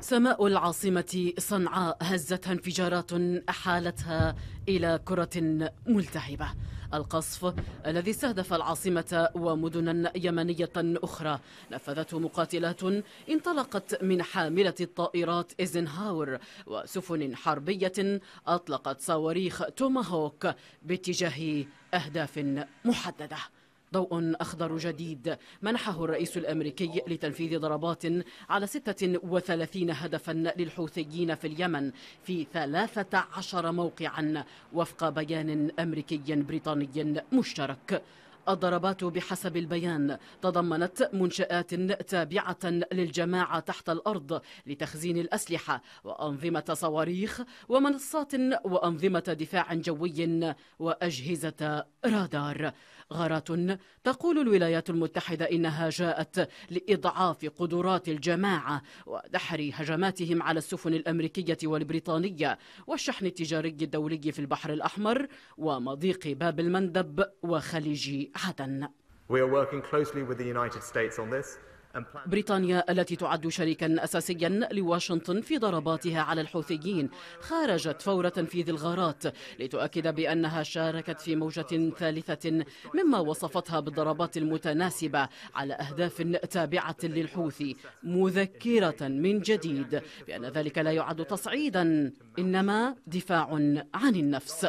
سماء العاصمة صنعاء هزتها انفجارات أحالتها إلى كرة ملتهبة. القصف الذي استهدف العاصمة ومدنا يمنية أخرى. نفذته مقاتلات انطلقت من حاملة الطائرات إيزنهاور وسفن حربية أطلقت صواريخ توماهوك باتجاه أهداف محددة. ضوء أخضر جديد. منحه الرئيس الأمريكي لتنفيذ ضربات على 36 هدفا للحوثيين في اليمن في 13 موقعا وفق بيان أمريكي بريطاني مشترك. الضربات بحسب البيان. تضمنت منشآت تابعة للجماعة تحت الأرض لتخزين الأسلحة وأنظمة صواريخ ومنصات وأنظمة دفاع جوي وأجهزة رادار. غارات تقول الولايات المتحدة إنها جاءت لإضعاف قدرات الجماعة ودحر هجماتهم على السفن الأمريكية والبريطانية والشحن التجاري الدولي في البحر الأحمر ومضيق باب المندب وخليج عدن. بريطانيا التي تعد شريكا أساسيا لواشنطن في ضرباتها على الحوثيين خرجت فور تنفيذ الغارات لتؤكد بأنها شاركت في موجة ثالثة مما وصفتها بالضربات المتناسبة على أهداف تابعة للحوثي مذكرة من جديد بأن ذلك لا يعد تصعيدا إنما دفاع عن النفس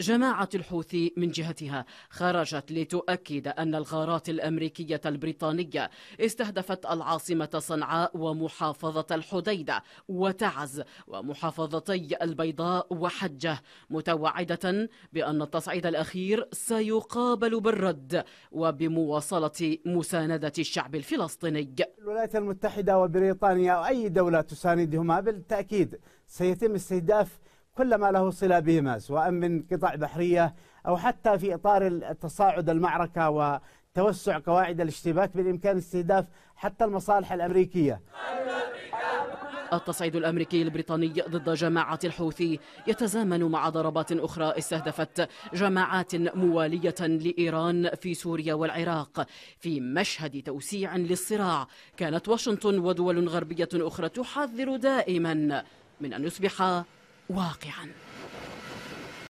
جماعة الحوثي من جهتها خرجت لتؤكد أن الغارات الأمريكية البريطانية استهدفت العاصمة صنعاء ومحافظة الحديدة وتعز ومحافظتي البيضاء وحجة متوعدة بأن التصعيد الأخير سيقابل بالرد وبمواصلة مساندة الشعب الفلسطيني. الولايات المتحدة وبريطانيا وأي دولة تساندهما بالتأكيد سيتم استهداف كل ما له صلة بهما سواء من قطع بحرية أو حتى في إطار تصاعد المعركة وتوسع قواعد الاشتباك بالإمكان استهداف حتى المصالح الأمريكية. التصعيد الأمريكي البريطاني ضد جماعة الحوثي يتزامن مع ضربات أخرى استهدفت جماعات موالية لإيران في سوريا والعراق في مشهد توسيع للصراع. كانت واشنطن ودول غربية أخرى تحذر دائما من أن يصبح واقعا.